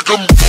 like I'm